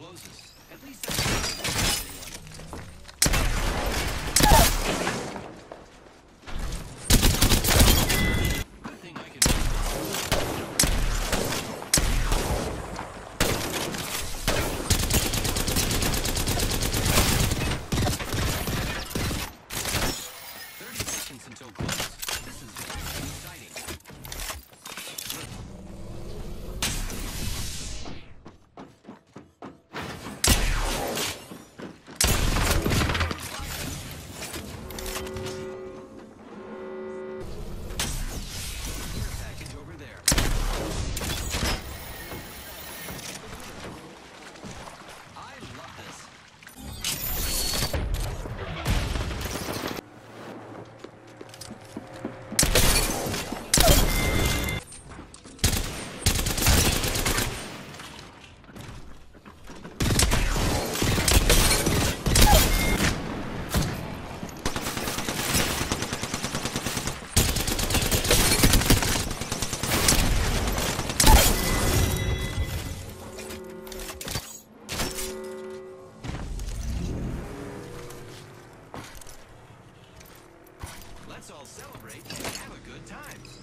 closes. At least that's... celebrate and have a good time.